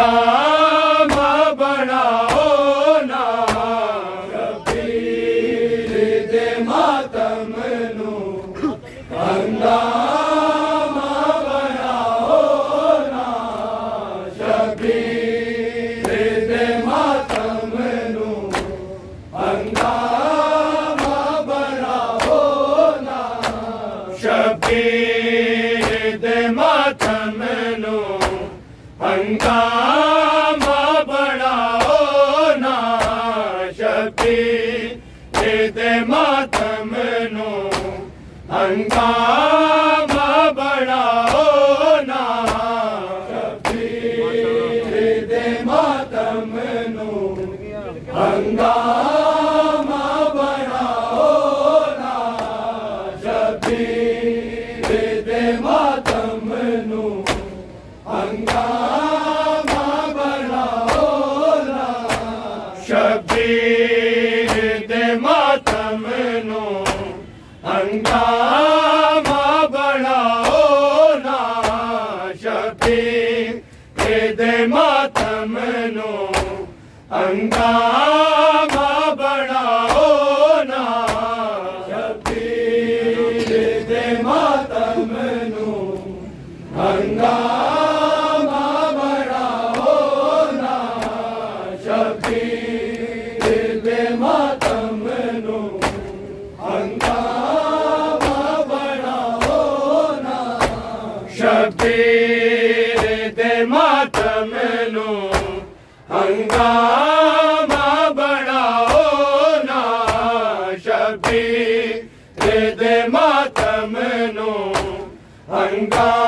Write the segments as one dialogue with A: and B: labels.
A: Bye. What? ਨਬੀ ਦੇ ਦੇ ਮਾਤਮ ਨੂੰ ਹੰਗਾ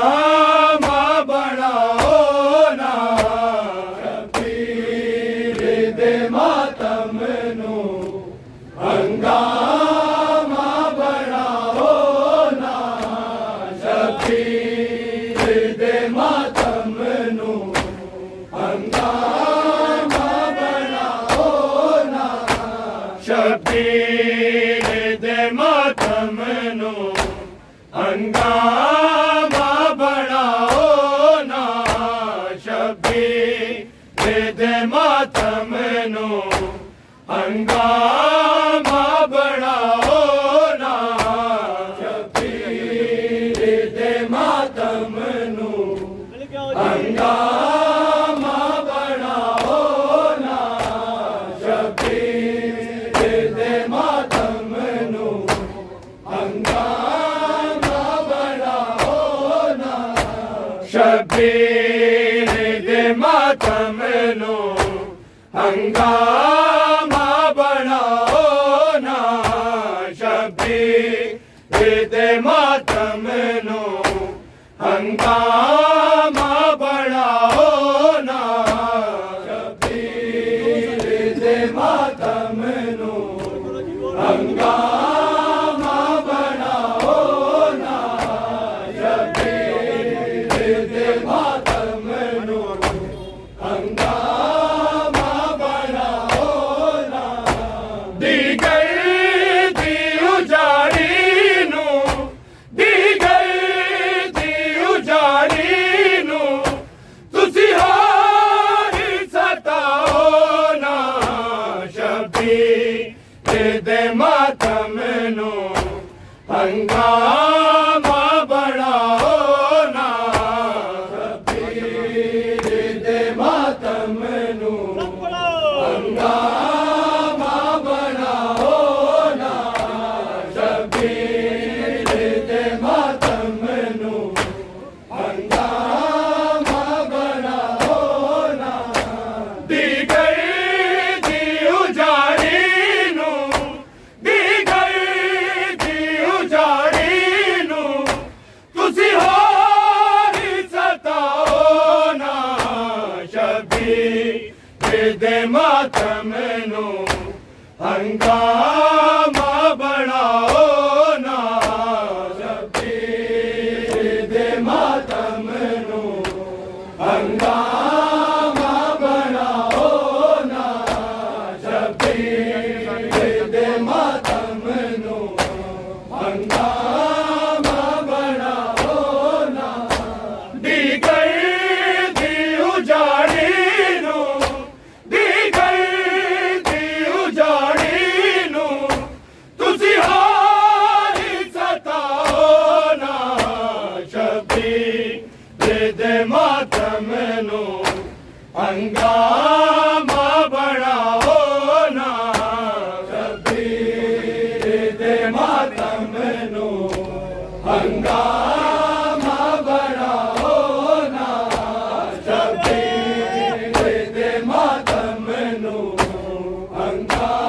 A: Angka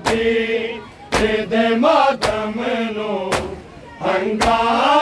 A: ਸ਼ਬੀ ਦੇ ਮਾਤਮ ਨੂੰ ਹੰਗਾਮਾ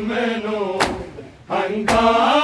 A: menos, oh,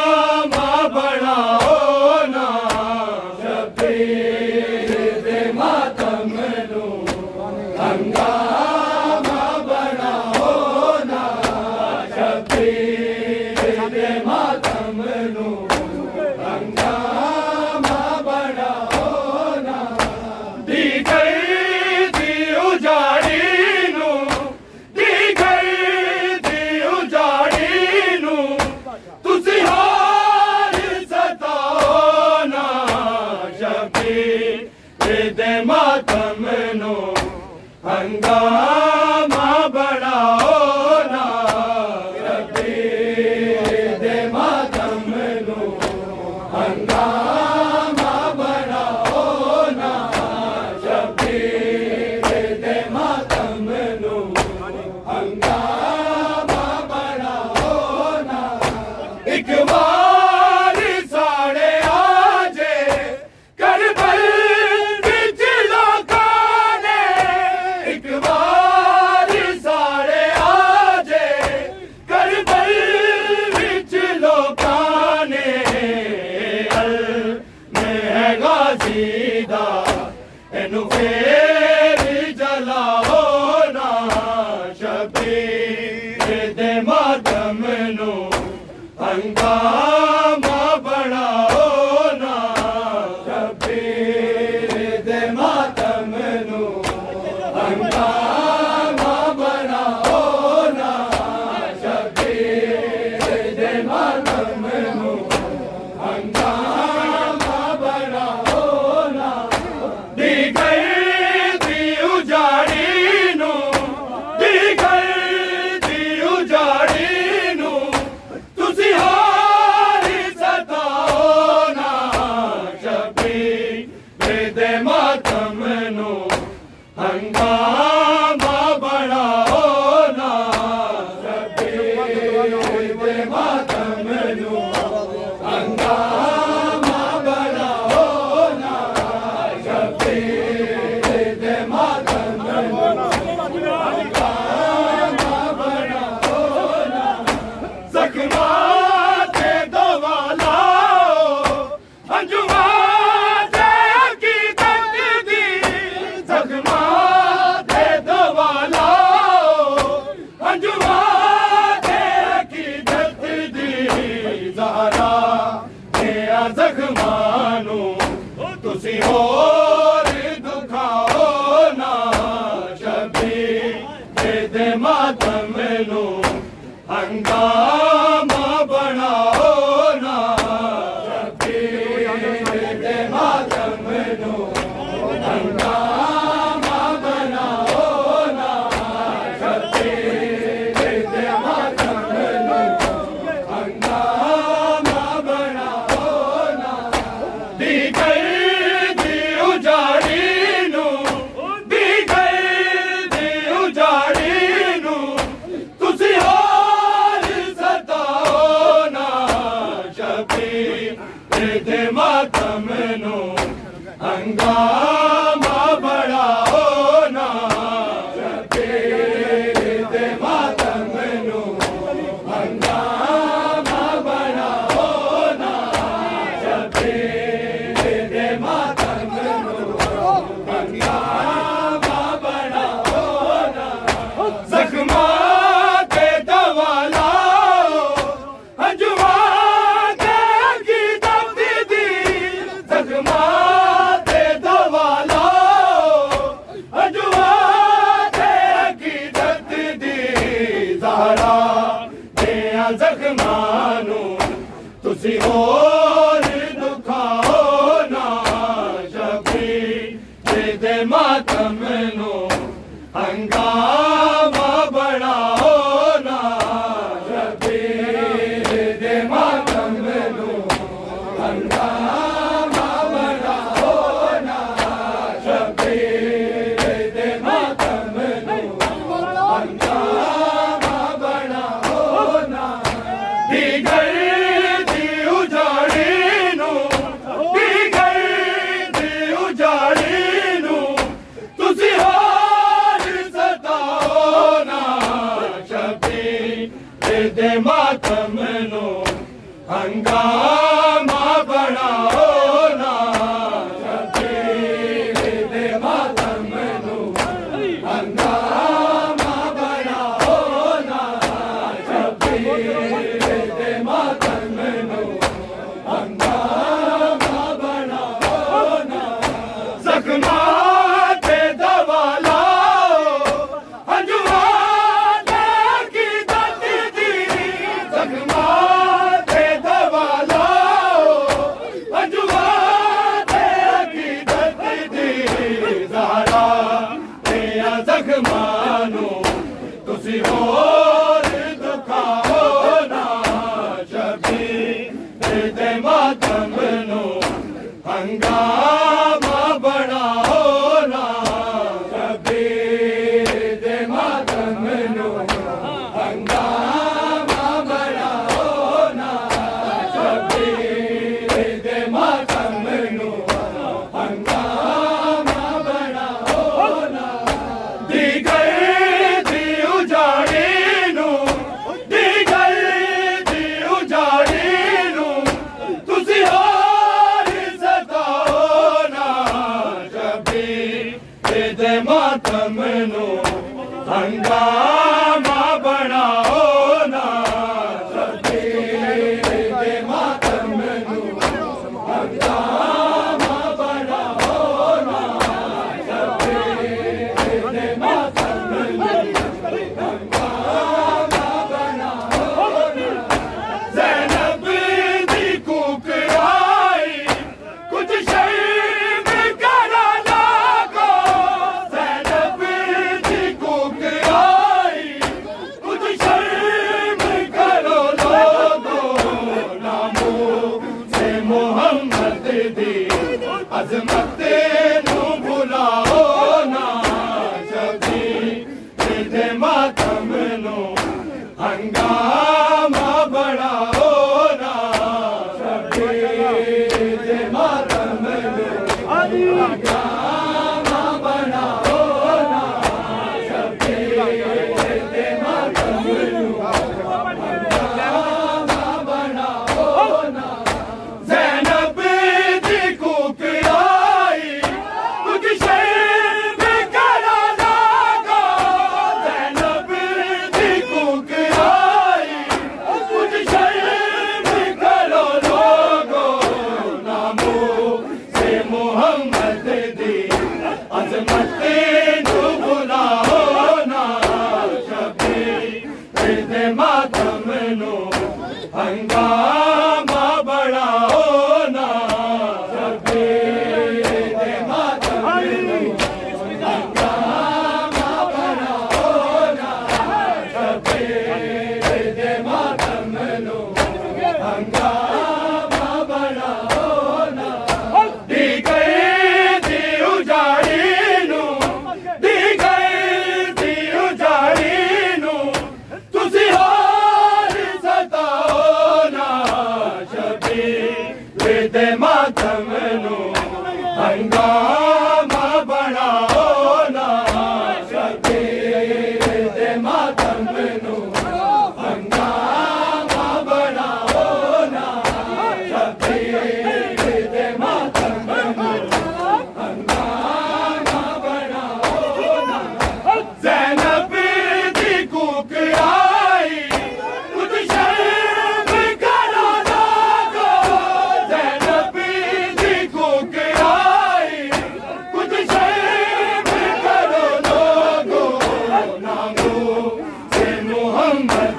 A: जाना जखमा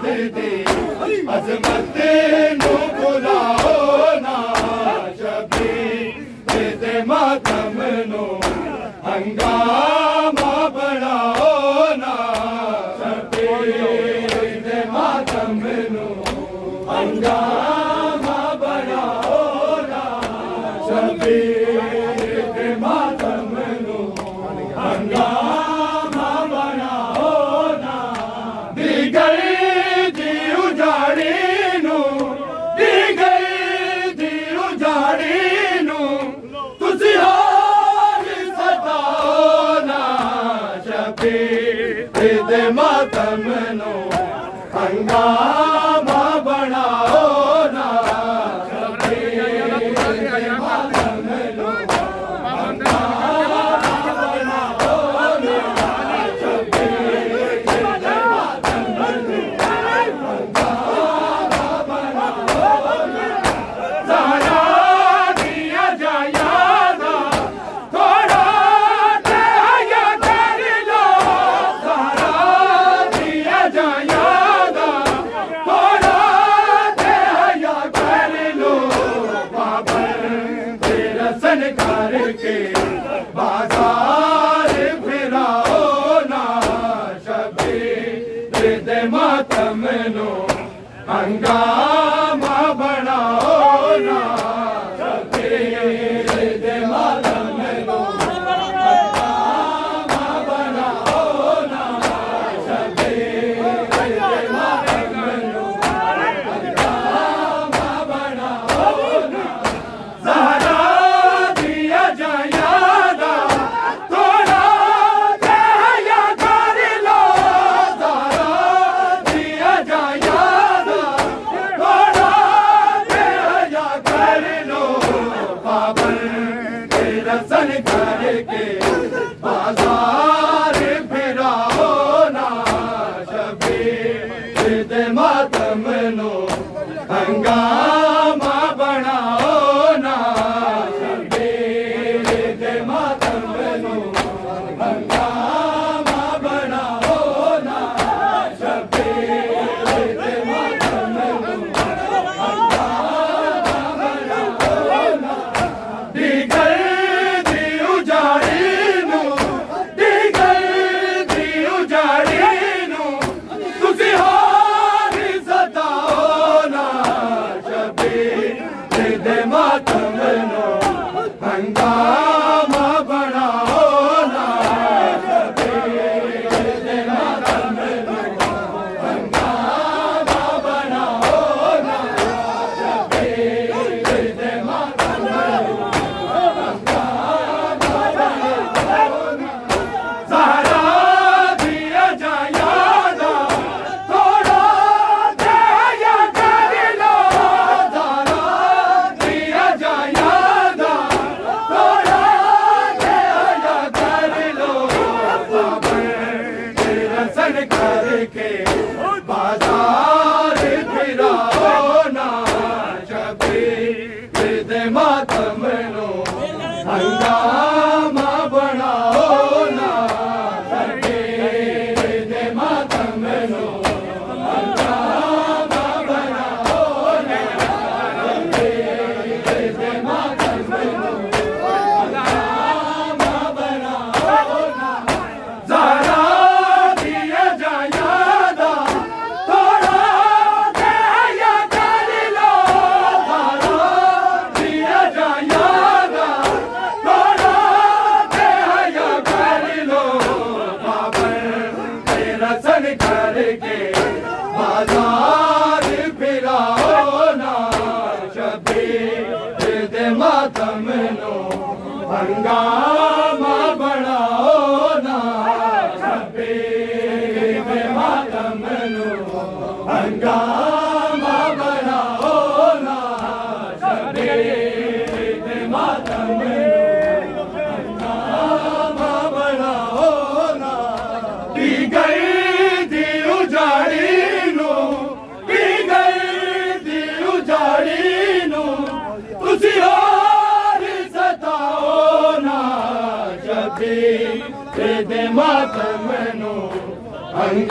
A: ਅਜ਼ਮਤ ਦੇ ਅਜ਼ਮਤ ਨੂੰ ਬੁਲਾਓ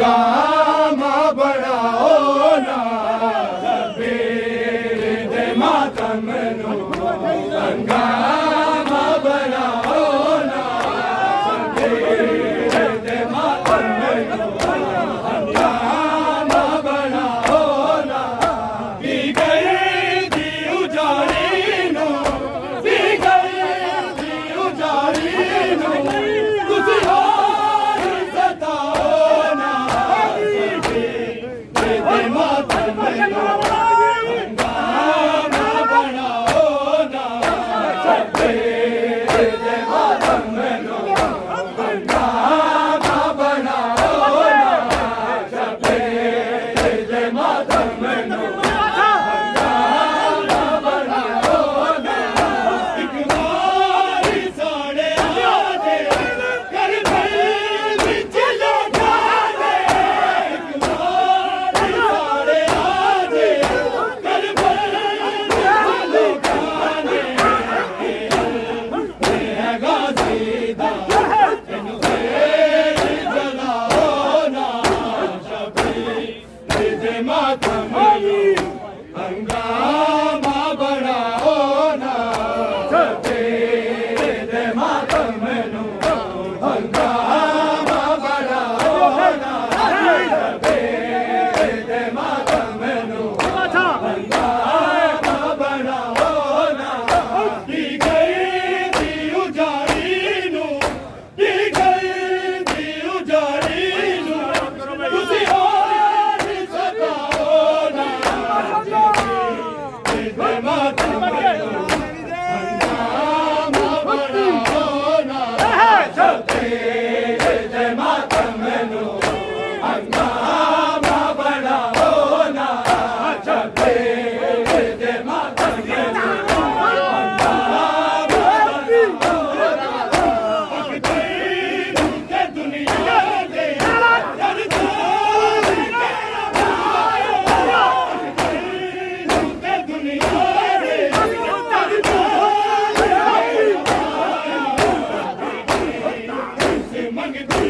A: God. Mangan.